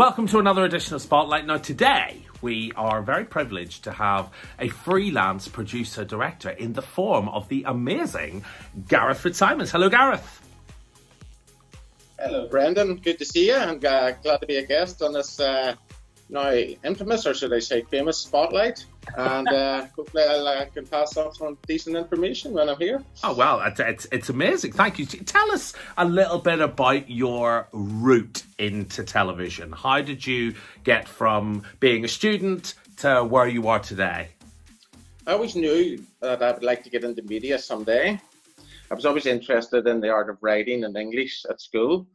Welcome to another edition of Spotlight. Now, today we are very privileged to have a freelance producer director in the form of the amazing Gareth Fitzsimons. Hello, Gareth. Hello, Brendan. Good to see you, and uh, glad to be a guest on this uh, now infamous, or should I say, famous spotlight. And uh, hopefully, I uh, can pass on some decent information when I'm here. Oh well, it's, it's, it's amazing. Thank you. Tell us a little bit about your route into television. How did you get from being a student to where you are today? I always knew that I would like to get into media someday. I was always interested in the art of writing and English at school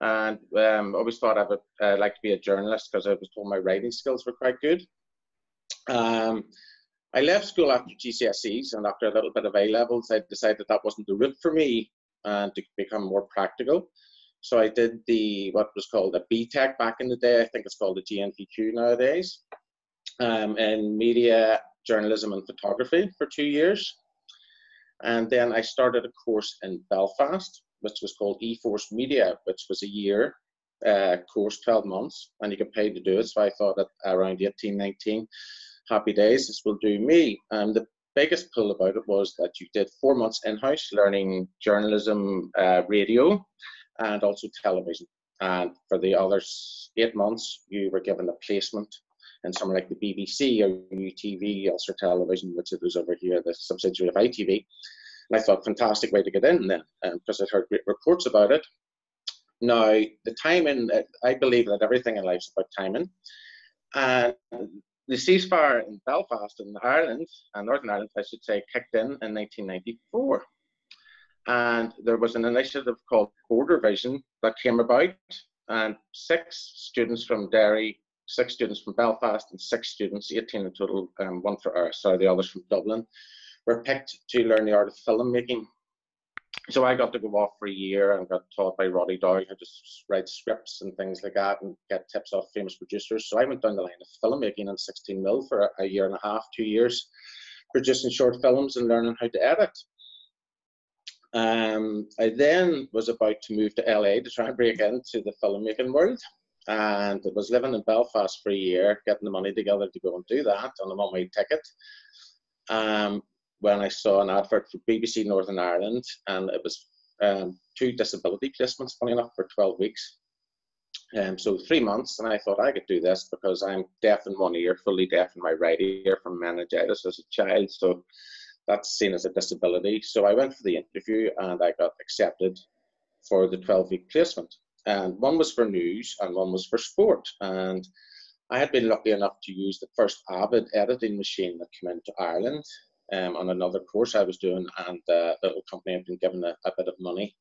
and um, always thought I would uh, like to be a journalist because I was told my writing skills were quite good. Um, I left school after GCSEs and after a little bit of A levels, I decided that wasn't the route for me and to become more practical. So I did the what was called a BTEC back in the day. I think it's called a GNVQ nowadays, um, in media, journalism, and photography for two years. And then I started a course in Belfast which was called eForce Media, which was a year uh, course, 12 months, and you get paid to do it. So I thought that around 18, 19, happy days, this will do me. And the biggest pull about it was that you did four months in house learning journalism, uh, radio, and also television. And for the other eight months, you were given a placement in somewhere like the BBC or UTV, Ulster Television, which is over here, the subsidiary of ITV. And I thought, fantastic way to get in then, because um, I'd heard great reports about it. Now, the timing, uh, I believe that everything in life is about timing. And the ceasefire in Belfast in Ireland, and Northern Ireland, I should say, kicked in in 1994. And there was an initiative called Border Vision that came about, and six students from Derry, six students from Belfast, and six students, 18 in total, um, one for, uh, sorry, the others from Dublin, were picked to learn the art of filmmaking. So I got to go off for a year and got taught by Roddy Doyle how to write scripts and things like that and get tips off famous producers. So I went down the line of filmmaking in 16 mil for a year and a half, two years, producing short films and learning how to edit. Um, I then was about to move to LA to try and break into the filmmaking world. And I was living in Belfast for a year, getting the money together to go and do that on a one way ticket. Um, when I saw an advert for BBC Northern Ireland, and it was um, two disability placements, funny enough, for 12 weeks. Um, so three months, and I thought I could do this because I'm deaf in one ear, fully deaf in my right ear from meningitis as a child. So that's seen as a disability. So I went for the interview and I got accepted for the 12 week placement. And one was for news and one was for sport. And I had been lucky enough to use the first Avid editing machine that came into Ireland um, on another course I was doing, and uh, the little company had been given a, a, bit of money,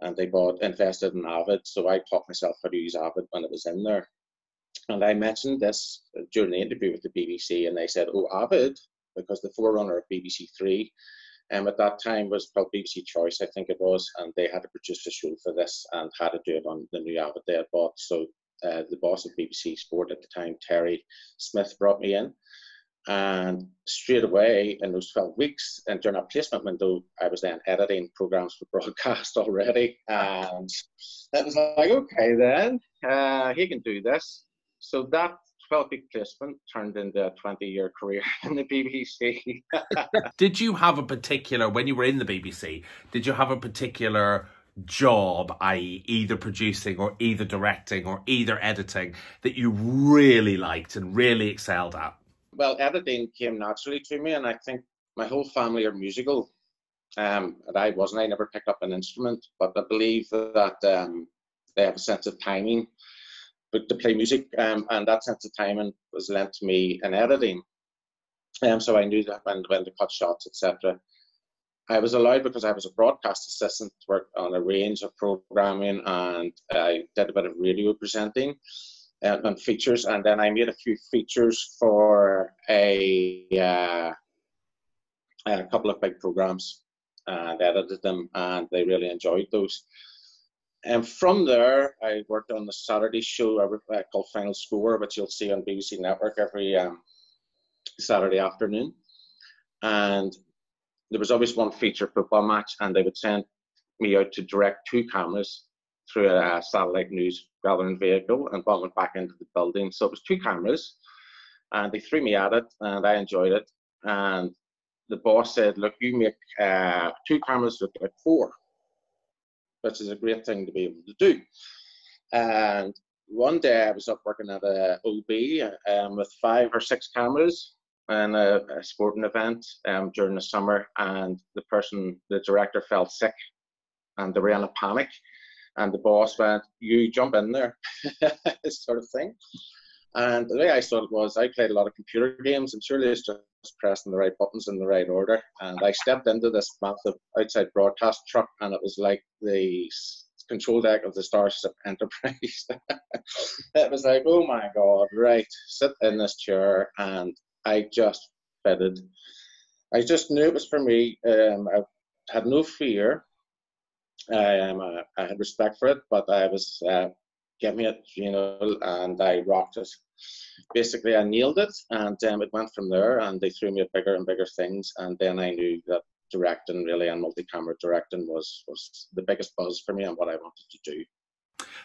and they bought invested in Avid. So I taught myself how to use Avid when it was in there, and I mentioned this during the interview with the BBC, and they said, "Oh, Avid," because the forerunner of BBC Three. Um, at that time was called BBC Choice, I think it was, and they had to produce a show for this and had to do it on the new Avid they had bought. So uh, the boss of BBC Sport at the time, Terry Smith, brought me in and straight away in those 12 weeks, and during that placement window, I was then editing programs for broadcast already. And that was like, okay, then uh, he can do this. So that 12 week placement turned into a 20 year career in the BBC. did you have a particular, when you were in the BBC, did you have a particular job, i.e., either producing or either directing or either editing, that you really liked and really excelled at? Well, editing came naturally to me, and I think my whole family are musical. Um, and I wasn't. I never picked up an instrument, but I believe that um, they have a sense of timing, but to play music, um, and that sense of timing was lent to me in editing. Um, so I knew that when when to cut shots, etc. I was allowed because I was a broadcast assistant to work on a range of programming, and I did a bit of radio presenting uh, and features, and then I made a few features for a uh, a couple of big programs and edited them, and they really enjoyed those. And from there, I worked on the Saturday show uh, called Final Score, which you'll see on BBC Network every um, Saturday afternoon. And there was always one feature football match, and they would send me out to direct two cameras through a satellite news gathering vehicle, and one went back into the building. So it was two cameras, and they threw me at it, and I enjoyed it. And the boss said, "Look, you make uh, two cameras look like four, which is a great thing to be able to do." And one day I was up working at a OB um, with five or six cameras and a, a sporting event um, during the summer, and the person, the director, felt sick, and they were in a panic, and the boss went, "You jump in there," this sort of thing. And the way I saw it was, I played a lot of computer games, and surely it's just pressing the right buttons in the right order. And I stepped into this massive outside broadcast truck, and it was like the control deck of the Starship Enterprise. it was like, oh my god, right, sit in this chair, and I just fitted. I just knew it was for me. Um, I had no fear. I, I had respect for it, but I was uh, give me it, you know, and I rocked it. Basically, I nailed it, and um, it went from there. And they threw me at bigger and bigger things, and then I knew that directing really and multi-camera directing was was the biggest buzz for me and what I wanted to do.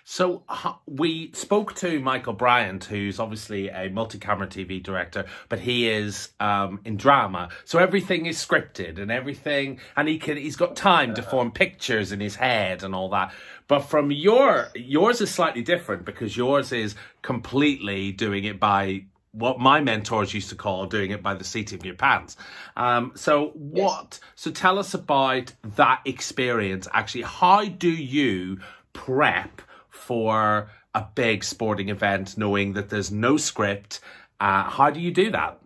So we spoke to Michael Bryant, who's obviously a multi-camera TV director, but he is um, in drama. So everything is scripted and everything, and he can he's got time to form pictures in his head and all that. But from your yours is slightly different because yours is completely doing it by what my mentors used to call doing it by the seat of your pants. Um, so what? Yes. So tell us about that experience. Actually, how do you prep for a big sporting event, knowing that there's no script? Uh, how do you do that?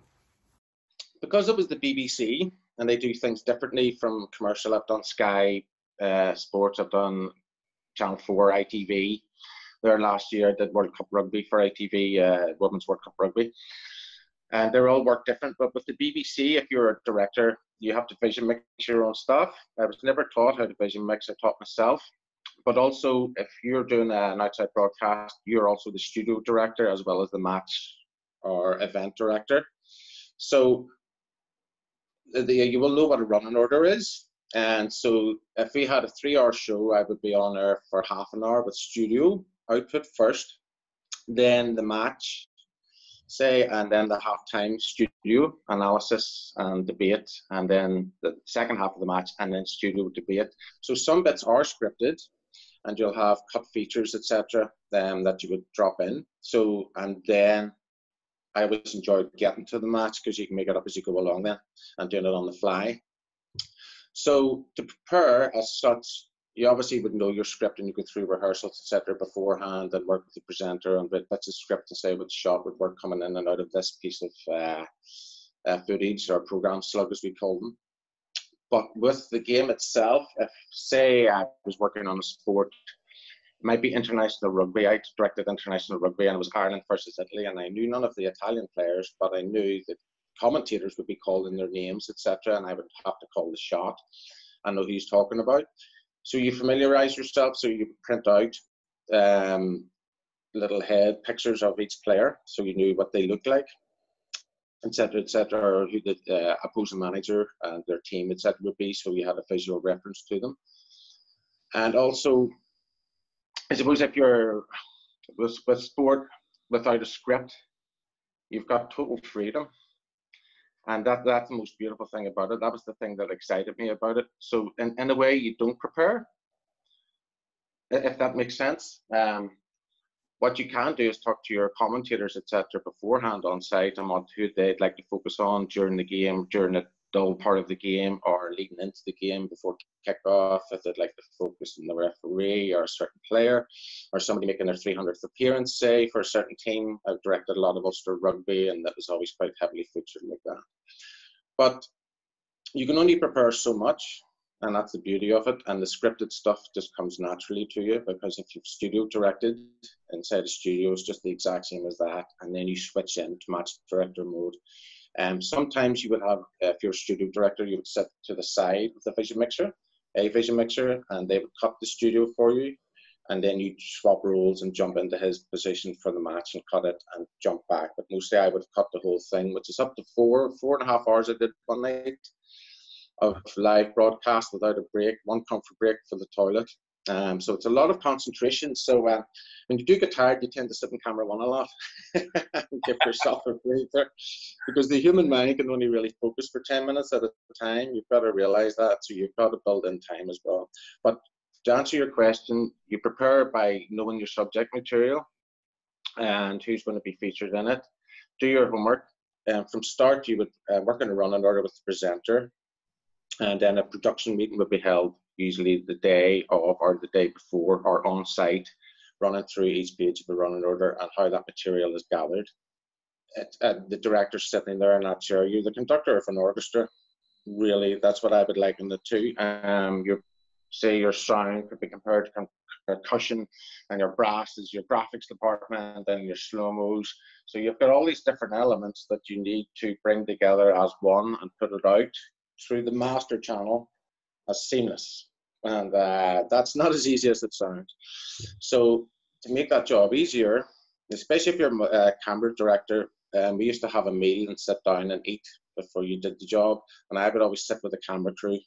Because it was the BBC and they do things differently from commercial. I've done Sky uh, Sports. I've done Channel Four, ITV there last year. I did World Cup Rugby for ITV, uh, Women's World Cup Rugby. And they're all work different. But with the BBC, if you're a director, you have to vision mix your own stuff. I was never taught how to vision mix, I taught myself. But also, if you're doing an outside broadcast, you're also the studio director as well as the match or event director. So the, you will know what a running order is. And so if we had a three hour show, I would be on air for half an hour with studio output first, then the match, say, and then the halftime studio analysis and debate, and then the second half of the match, and then studio debate. So some bits are scripted, and you'll have cut features, etc., um, that you would drop in. So, and then I always enjoyed getting to the match because you can make it up as you go along then and doing it on the fly. So to prepare as such, you obviously would know your script and you go through rehearsals, etc., beforehand and work with the presenter on bits of script to say what shot would work coming in and out of this piece of uh, uh, footage or program slug, as we call them. But with the game itself, if say I was working on a sport, it might be international rugby. I directed international rugby and it was Ireland versus Italy, and I knew none of the Italian players, but I knew that commentators would be calling their names, etc., and I would have to call the shot. I know who he's talking about. So you familiarize yourself, so you print out um, little head pictures of each player, so you knew what they looked like, etc., etc., or who the uh, opposing manager and their team, etc., would be, so you had a visual reference to them. And also, I suppose if you're with, with sport without a script, you've got total freedom and that that's the most beautiful thing about it. That was the thing that excited me about it. So in, in a way, you don't prepare, if that makes sense. Um, what you can do is talk to your commentators, etc., beforehand on site and what who they'd like to focus on during the game, during the dull part of the game, or leading into the game before kickoff. If they'd like to focus on the referee or a certain player, or somebody making their 300th appearance, say for a certain team. I've directed a lot of Ulster rugby, and that was always quite heavily featured like that. But you can only prepare so much and that's the beauty of it. And the scripted stuff just comes naturally to you because if you've studio directed inside a studio, it's just the exact same as that, and then you switch into match director mode. And um, sometimes you would have, if you're a studio director, you would sit to the side of the vision mixer, a vision mixer, and they would cut the studio for you, and then you swap roles and jump into his position for the match and cut it and jump back. But mostly I would cut the whole thing, which is up to four, four and a half hours I did one night of live broadcast without a break, one comfort break for the toilet. Um, so it's a lot of concentration. So uh, when you do get tired, you tend to sit in camera one a lot and give yourself a breather because the human mind can only really focus for 10 minutes at a time. You've got to realize that. So you've got to build in time as well. But to answer your question, you prepare by knowing your subject material and who's going to be featured in it. Do your homework. Um, from start, you would uh, work in a running order with the presenter, and then a production meeting would be held usually the day of or the day before or on site, running through each page of the running order and how that material is gathered. It, uh, the director sitting there and that chair, you're the conductor of an orchestra. Really, that's what I would liken the two. Um, your say your sound could be compared to percussion, and your brass is your graphics department, and your slow mos. So you've got all these different elements that you need to bring together as one and put it out through the master channel as seamless. And uh, that's not as easy as it sounds. So to make that job easier, especially if you're a camera director, um, we used to have a meal and sit down and eat before you did the job. And I would always sit with the camera crew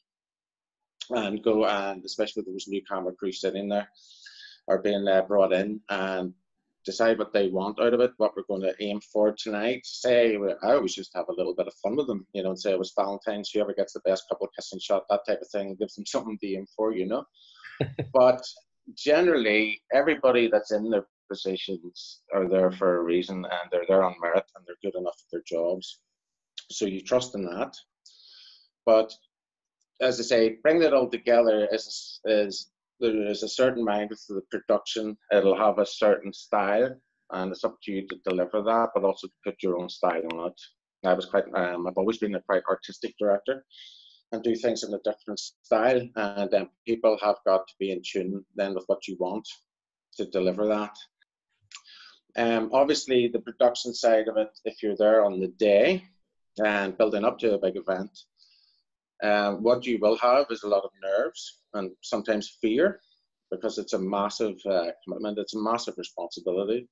and go and especially if there was new camera crew sitting there or being uh, brought in and decide what they want out of it, what we're going to aim for tonight. Say, I always just have a little bit of fun with them, you know, and say it was Valentine's, whoever gets the best couple kissing shot, that type of thing, gives them something to aim for, you know. but generally, everybody that's in their positions are there for a reason and they're there on merit and they're good enough at their jobs. So you trust in that. But as I say, bringing it all together is, is there is a certain mind to the production. It'll have a certain style, and it's up to you to deliver that, but also to put your own style on it. I was quite, um, I've always been a quite artistic director and do things in a different style, and um, people have got to be in tune then with what you want to deliver that. Um, obviously, the production side of it, if you're there on the day and building up to a big event, um, what you will have is a lot of nerves and sometimes fear because it's a massive uh, commitment, it's a massive responsibility.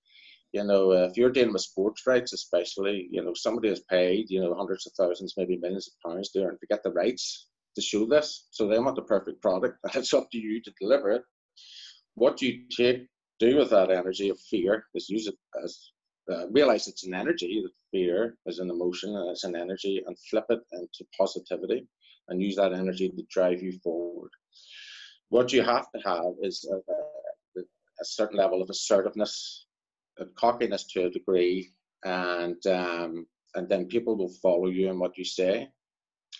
You know, uh, if you're dealing with sports rights, especially, you know, somebody has paid, you know, hundreds of thousands, maybe millions of pounds there and to get the rights to show this. So they want the perfect product. and It's up to you to deliver it. What you take, do with that energy of fear is use it as uh, realize it's an energy, that fear is an emotion and it's an energy, and flip it into positivity and use that energy to drive you forward. What you have to have is a, a, a certain level of assertiveness, of cockiness to a degree, and um, and then people will follow you in what you say,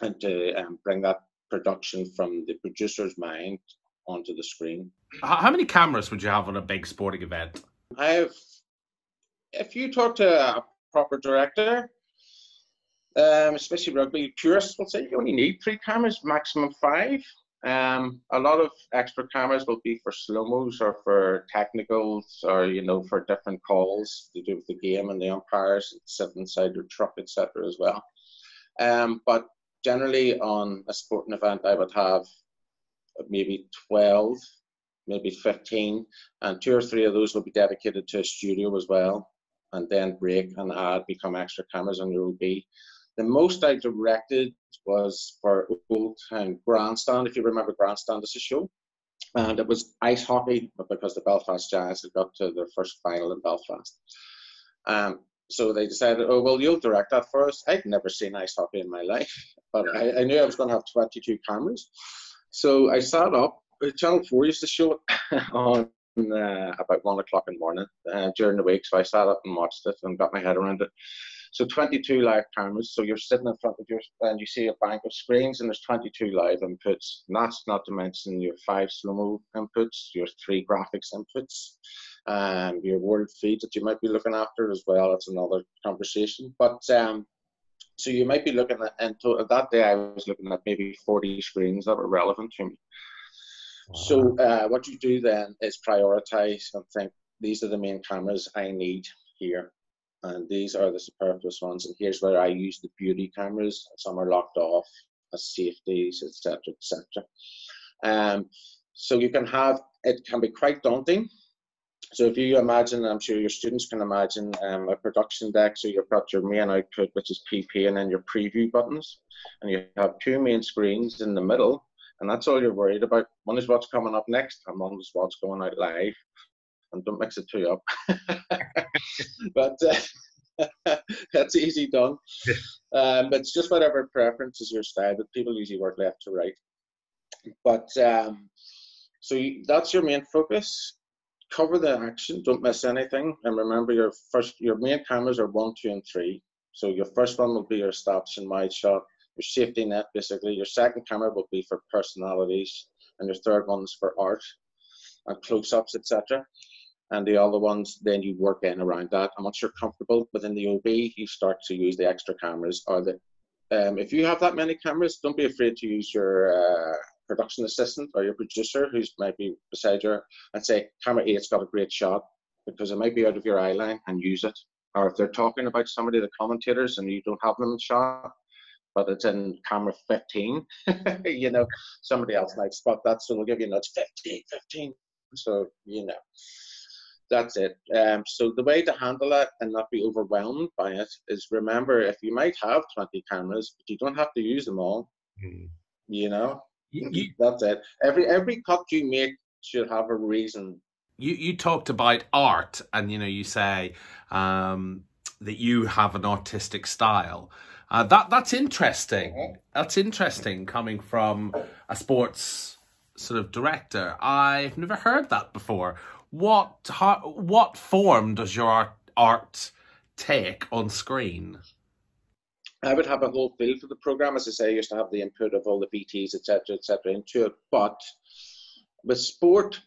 and to um, bring that production from the producer's mind onto the screen. How many cameras would you have on a big sporting event? I have. If you talk to a proper director, um, especially rugby purists will say you only need three cameras, maximum five. Um, a lot of extra cameras will be for slow mos or for technicals or you know for different calls to do with the game and the umpires sit inside their truck, etc. as well. Um, but generally on a sporting event, I would have maybe 12, maybe 15, and two or three of those will be dedicated to a studio as well, and then break and add become extra cameras, and there will be the most I directed was for Old Town Grandstand, if you remember Grandstand as a show. And it was ice hockey because the Belfast Giants had got to their first final in Belfast. Um, so they decided, oh, well, you'll direct that for us. I'd never seen ice hockey in my life, but I, I knew I was going to have 22 cameras. So I sat up. Channel 4 used to show it on uh, about one o'clock in the morning uh, during the week. So I sat up and watched it and got my head around it. So 22 live cameras. So you're sitting in front of your and you see a bank of screens, and there's 22 live inputs. And that's not to mention your five slow-mo inputs, your three graphics inputs, and your world feed that you might be looking after as well. That's another conversation. But um, so you might be looking at, and to, that day I was looking at maybe 40 screens that were relevant to me. Wow. So uh, what you do then is prioritize and think these are the main cameras I need here and these are the superfluous ones. And here's where I use the beauty cameras. Some are locked off as safeties, etc., etc. Um, so you can have it can be quite daunting. So if you imagine, I'm sure your students can imagine um, a production deck. So you've got your main output, which is PP, and then your preview buttons, and you have two main screens in the middle, and that's all you're worried about. One is what's coming up next, and one is what's going out live. And don't mix the two up. but uh, that's easy done. Um, it's just whatever preference is your style, but people usually work left to right. But um, so you, that's your main focus. Cover the action, don't miss anything, and remember your first your main cameras are one, two, and three. So your first one will be your establishing wide shot, your safety net basically. Your second camera will be for personalities, and your third one's for art and close-ups, etc. And the other ones, then you work in around that. And once you're comfortable within the OB, you start to use the extra cameras. Or the um, if you have that many cameras, don't be afraid to use your uh, production assistant or your producer who's maybe beside you and say, camera eight's got a great shot because it might be out of your eye line and use it. Or if they're talking about somebody, the commentators, and you don't have them in shot, but it's in camera 15, you know, somebody else might spot that, so they'll give you a nudge 15, 15. So, you know, that's it. Um, so the way to handle it and not be overwhelmed by it is remember if you might have 20 cameras, but you don't have to use them all, mm. you know, you, that's it. Every every cut you make should have a reason. You you talked about art, and you know you say um, that you have an artistic style. Uh, that that's interesting. Mm-hmm. That's interesting coming from a sports sort of director. I've never heard that before. What how, what form does your art, art take on screen? I would have a whole feel for the program. As I say, I used to have the input of all the BTs, etc., etc., into it. But with sport,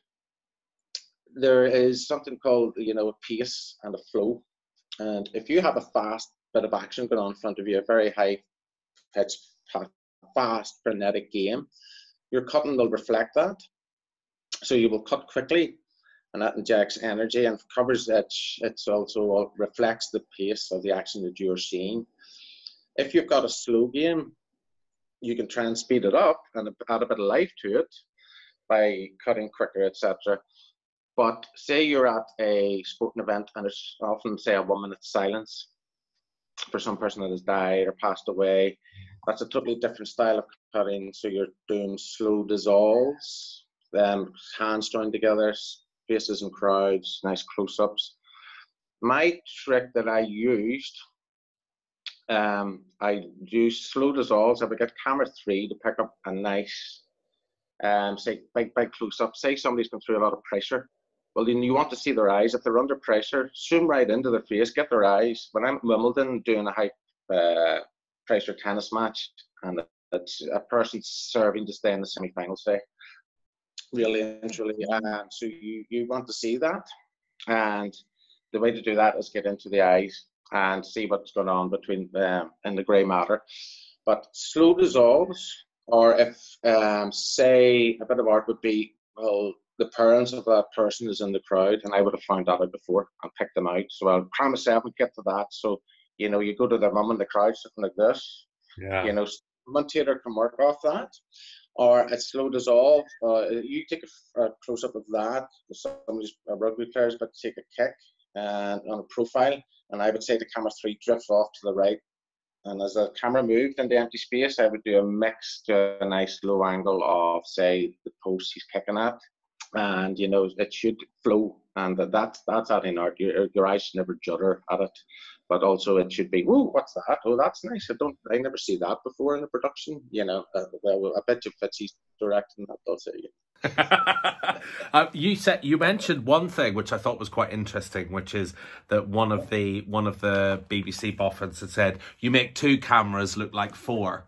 there is something called you know a pace and a flow. And if you have a fast bit of action going on in front of you, a very high pitch, fast, frenetic game, your cutting will reflect that. So you will cut quickly, and that injects energy and covers that. It's also reflects the pace of the action that you're seeing if you've got a slow game, you can try and speed it up and add a bit of life to it by cutting quicker, etc. But say you're at a sporting event and it's often say a one minute silence for some person that has died or passed away. That's a totally different style of cutting. So you're doing slow dissolves, then hands joined together, faces and crowds, nice close ups. My trick that I used um, I use slow dissolves. I would get camera three to pick up a nice, um, say, big, big close up. Say somebody's gone through a lot of pressure. Well, then you want to see their eyes. If they're under pressure, zoom right into their face, get their eyes. When I'm at Wimbledon doing a high uh, pressure tennis match, and it's a person serving to stay in the semi final, say, really and truly. And so you, you want to see that. And the way to do that is get into the eyes and see what's going on between um, in the grey matter. But slow dissolves, or if um, say a bit of art would be well, the parents of that person is in the crowd, and I would have found that out before and picked them out. So I'll cram myself and get to that. So you know, you go to their mum in the crowd something like this. Yeah. You know, commentator can work off that. Or a slow dissolve. Uh, you take a, a close up of that. Somebody's a rugby player's about to take a kick and on a profile, and I would say the camera three drifts off to the right. And as the camera moved into empty space, I would do a mix to a nice low angle of, say, the post he's kicking at. And, you know, it should flow. And that's, that's adding art. Your, your eyes never judder at it. But also it should be, whoa, what's that? Oh, that's nice. I don't, I never see that before in a production. You know, uh, well, I bet you Fitzy's directing that does uh, you said you mentioned one thing which I thought was quite interesting, which is that one of the one of the BBC boffins had said you make two cameras look like four.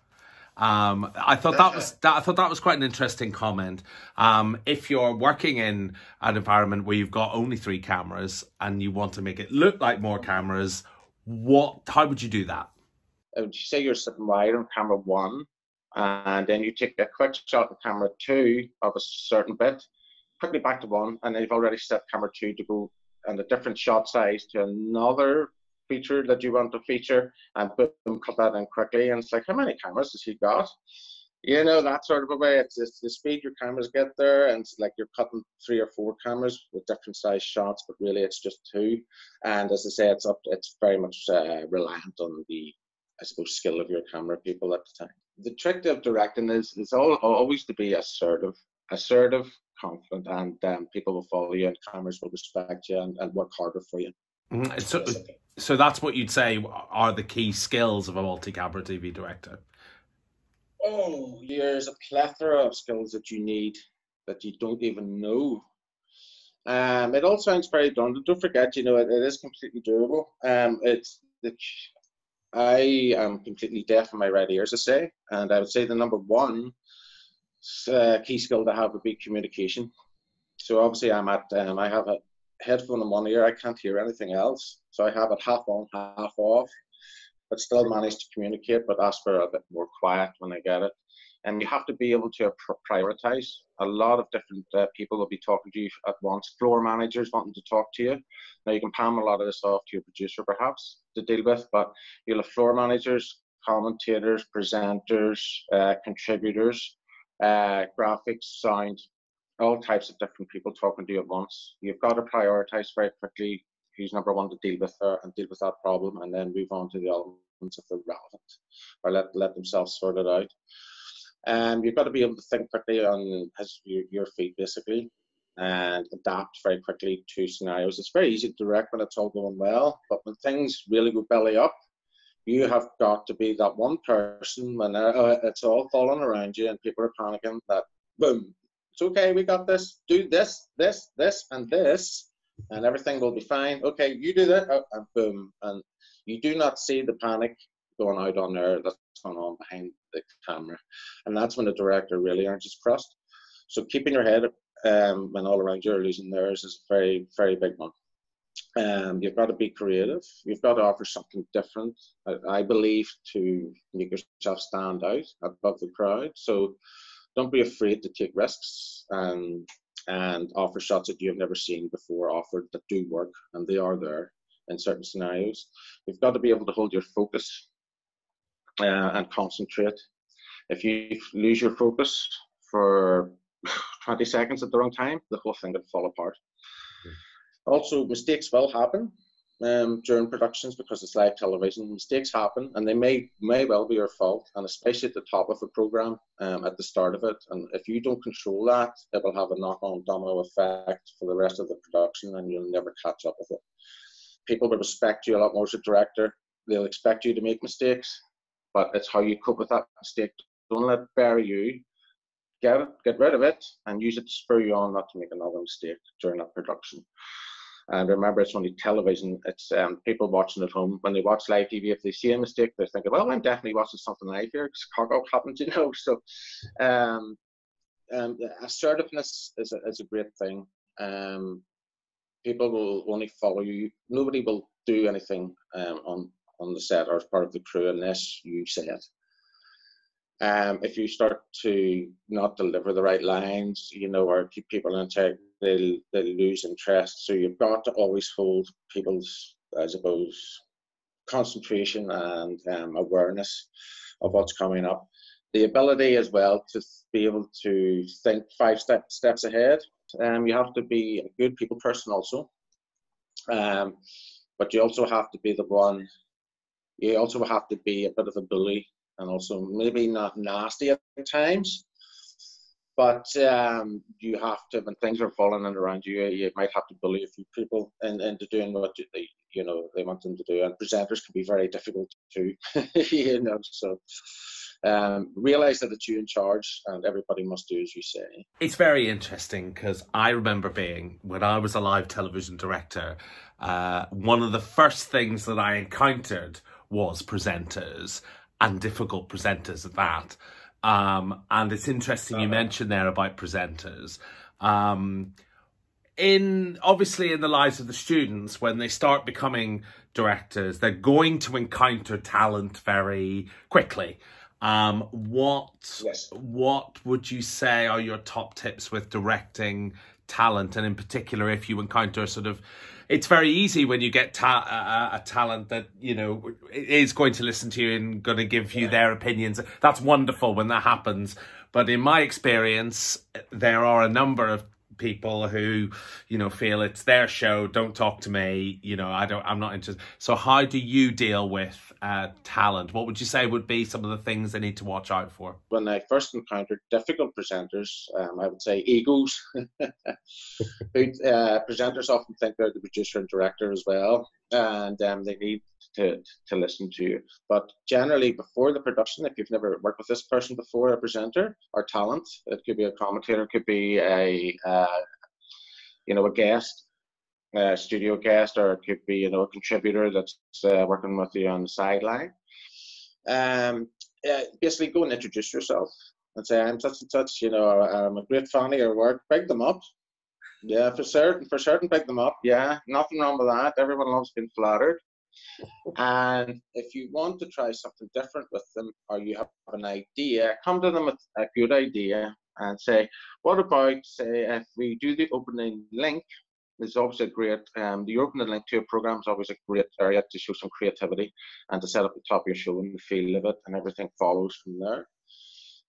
Um, I thought that was that, I thought that was quite an interesting comment. Um, if you're working in an environment where you've got only three cameras and you want to make it look like more cameras, what how would you do that? Would you say you're sitting wide on camera one and then you take a quick shot of camera two of a certain bit, quickly back to one, and then you've already set camera two to go and a different shot size to another feature that you want to feature, and boom, cut that in quickly. And it's like, how many cameras has he got? You know, that sort of a way. It's, it's the speed your cameras get there, and it's like you're cutting three or four cameras with different size shots, but really it's just two. And as I say, it's up. It's very much uh, reliant on the I suppose, skill of your camera people at the time. The trick of directing is is all, always to be assertive, assertive, confident, and um, people will follow you, and cameras will respect you and, and work harder for you. Mm, so, so that's what you'd say are the key skills of a multi-camera TV director. Oh, there's a plethora of skills that you need that you don't even know. Um, it all sounds very daunting. Don't forget, you know, it, it is completely doable. Um, it's, it's I am completely deaf in my right ear, as I say, and I would say the number one uh, key skill to have would be communication. So obviously, I'm at um, I have a headphone in one ear. I can't hear anything else, so I have it half on, half off, but still manage to communicate. But ask for a bit more quiet when they get it and you have to be able to prioritize. A lot of different uh, people will be talking to you at once. Floor managers wanting to talk to you. Now you can palm a lot of this off to your producer perhaps to deal with, but you'll have floor managers, commentators, presenters, uh, contributors, uh, graphics, sound, all types of different people talking to you at once. You've got to prioritize very quickly who's number one to deal with her and deal with that problem, and then move on to the elements if they're relevant, or let let themselves sort it out. Um, you've got to be able to think quickly on his, your, your feet, basically, and adapt very quickly to scenarios. It's very easy to direct when it's all going well, but when things really go belly up, you have got to be that one person when uh, it's all falling around you and people are panicking that boom, it's okay, we got this, do this, this, this, and this, and everything will be fine. Okay, you do that, oh, and boom, and you do not see the panic going out on there that's going on behind the camera. And that's when the director really earns his crust. So keeping your head um, when all around you are losing theirs is a very, very big one. Um, you've got to be creative. You've got to offer something different, I, I believe, to make yourself stand out above the crowd. So don't be afraid to take risks and and offer shots that you have never seen before offered that do work, and they are there in certain scenarios. You've got to be able to hold your focus uh, and concentrate. If you lose your focus for 20 seconds at the wrong time, the whole thing could fall apart. Also, mistakes will happen um, during productions because it's live television. Mistakes happen, and they may may well be your fault, and especially at the top of a program, um, at the start of it. And if you don't control that, it will have a knock-on domino effect for the rest of the production, and you'll never catch up with it. People will respect you a lot more as a director. They'll expect you to make mistakes, but it's how you cope with that mistake. Don't let it bury you. Get it, get rid of it, and use it to spur you on not to make another mistake during that production. And remember, it's only television. It's um, people watching at home. When they watch live TV, if they see a mistake, they're thinking, "Well, I'm definitely watching something live here because cargo happens," you know. So, um, um, assertiveness is a, is a great thing. Um, people will only follow you. Nobody will do anything um, on on the set or as part of the crew unless you say it. Um, if you start to not deliver the right lines, you know, or keep people in check, they'll, they'll lose interest. So you've got to always hold people's, I suppose, concentration and um, awareness of what's coming up. The ability as well to be able to think five step, steps ahead. Um, you have to be a good people person also. Um, but you also have to be the one you also have to be a bit of a bully and also maybe not nasty at times. But um, you have to, when things are falling in around you, you might have to bully a few people in, into doing what you, you know they want them to do. And presenters can be very difficult too, you know. So um, realize that it's you in charge and everybody must do as you say. It's very interesting because I remember being, when I was a live television director, uh, one of the first things that I encountered was presenters and difficult presenters at that. Um, and it's interesting you uh-huh. mentioned there about presenters. Um, in obviously in the lives of the students, when they start becoming directors, they're going to encounter talent very quickly. Um, what yes. what would you say are your top tips with directing talent, and in particular, if you encounter sort of it's very easy when you get ta- a, a, talent that you know is going to listen to you and going to give you yeah. their opinions. That's wonderful when that happens. But in my experience, there are a number of people who, you know, feel it's their show, don't talk to me, you know, I don't, I'm not interested. So how do you deal with uh, talent? What would you say would be some of the things they need to watch out for? When I first encountered difficult presenters, um, I would say egos. uh, presenters often think they're the producer and director as well, and um, they need to, to listen to you. But generally, before the production, if you've never worked with this person before, a presenter or talent, it could be a commentator, it could be a uh, you know a guest, a studio guest, or it could be you know a contributor that's uh, working with you on the sideline. Um, uh, basically, go and introduce yourself and say, "I'm such and such." You know, I'm a great fan of your work. Bring them up. Yeah, for certain, for certain, pick them up. Yeah, nothing wrong with that. Everyone loves being flattered. And if you want to try something different with them or you have an idea, come to them with a good idea and say, what about, say, if we do the opening link? It's always a great, um, the opening link to your program is always a great area to show some creativity and to set up the top of your show and the feel of it, and everything follows from there.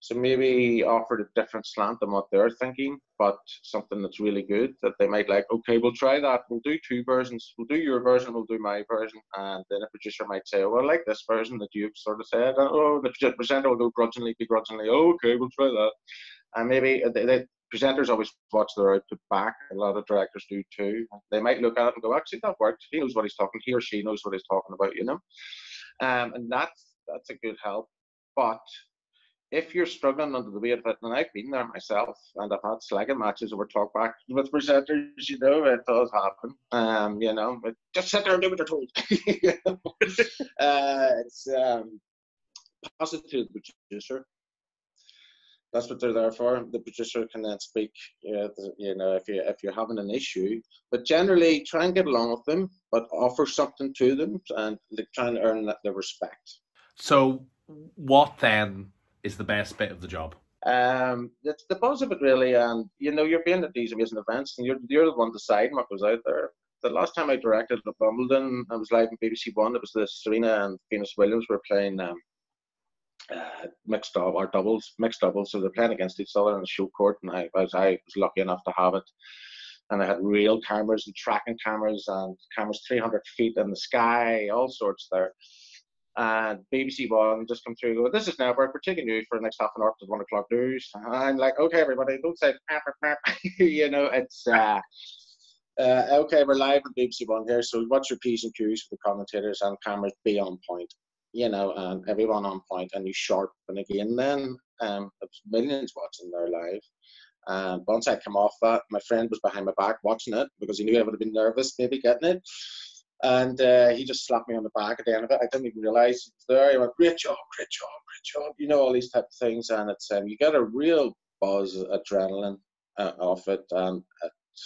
So maybe offer a different slant than what they're thinking, but something that's really good that they might like. Okay, we'll try that. We'll do two versions. We'll do your version. We'll do my version. And then a producer might say, "Oh, I like this version that you've sort of said." Oh, the presenter will go grudgingly, begrudgingly. Oh, okay, we'll try that. And maybe the, the presenters always watch their output back. A lot of directors do too. They might look at it and go, "Actually, that worked. He knows what he's talking. He or she knows what he's talking about." You know, um, and that's that's a good help. But if you're struggling under the weight of it, and I've been there myself, and I've had slagging matches over talkback with presenters, you know, it does happen. Um, you know, just sit there and do what you're told. uh, it's um, positive producer. That's what they're there for. The producer can then speak. You know, you know, if you if you're having an issue, but generally try and get along with them, but offer something to them and try and earn their respect. So, what then is the best bit of the job? Um, it's the buzz of it really, and you know you're being at these amazing events, and you're you're the one deciding what goes out there. The last time I directed at Wimbledon, I was live on BBC One. It was the Serena and Venus Williams were playing um, uh, mixed or doubles, mixed doubles. So they're playing against each other on the show court, and I was I was lucky enough to have it. And I had real cameras and tracking cameras and cameras 300 feet in the sky, all sorts there and BBC One just come through. Go, this is Network. We're taking you for the next half an hour to one o'clock news. I'm like, okay, everybody, don't say, you know, it's uh, uh, okay. We're live on BBC One here, so what's your p's and q's for the commentators and cameras? Be on point, you know, and everyone on point, and you sharp. And again, then um, millions watching their live. And once I come off that, my friend was behind my back watching it because he knew I would have been nervous maybe getting it. And uh, he just slapped me on the back at the end of it. I didn't even realize he was there. He went, "Great job, great job, great job." You know all these type of things, and it's um, you get a real buzz, adrenaline uh, off it, and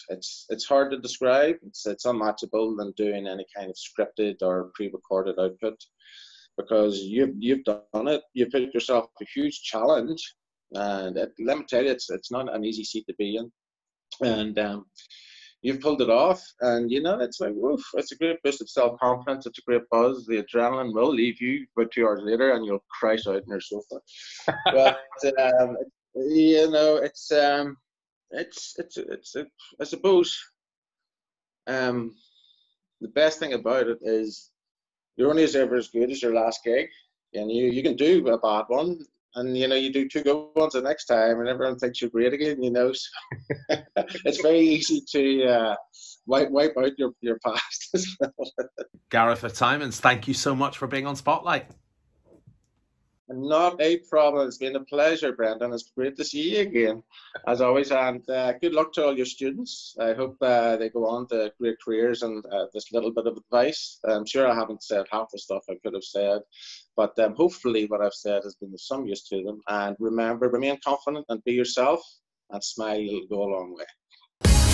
it's, it's hard to describe. It's it's unmatchable than doing any kind of scripted or pre-recorded output because you've you've done it. You've put yourself a huge challenge, and it, let me tell you, it's it's not an easy seat to be in, and um, you've pulled it off. And you know, it's like, woof, it's a great boost of self confidence. It's a great buzz. The adrenaline will leave you about two hours later and you'll crash out in your sofa. but, um, you know, it's, um, it's, it's, it's, it's I suppose, um, the best thing about it is you're only as ever as good as your last gig. And you, you can do a bad one and you know you do two good ones the next time and everyone thinks you're great again you know so it's very easy to uh, wipe, wipe out your, your past as well. Gareth simons thank you so much for being on spotlight not a problem. It's been a pleasure, Brendan. It's great to see you again, as always. And uh, good luck to all your students. I hope uh, they go on to great careers. And uh, this little bit of advice. I'm sure I haven't said half the stuff I could have said, but um, hopefully what I've said has been of some use to them. And remember, remain confident and be yourself, and smile will go a long way.